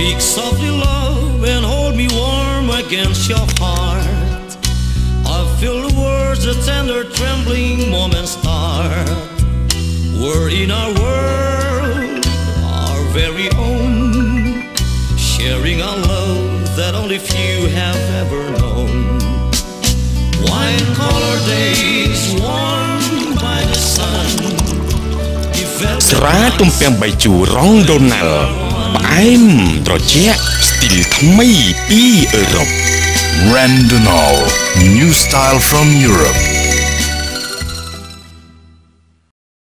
Speak softly, love, and hold me warm against your heart. I feel the words, the tender, trembling moments start. We're in our world, our very own, sharing our love that only few have ever known. Wine color days warmed by the sun. ស្រាទំពាំងបាយជូររងដូណាល់ផ្អែ I'm Roger. still Thammai, P-Europe. Randonal, new style from Europe.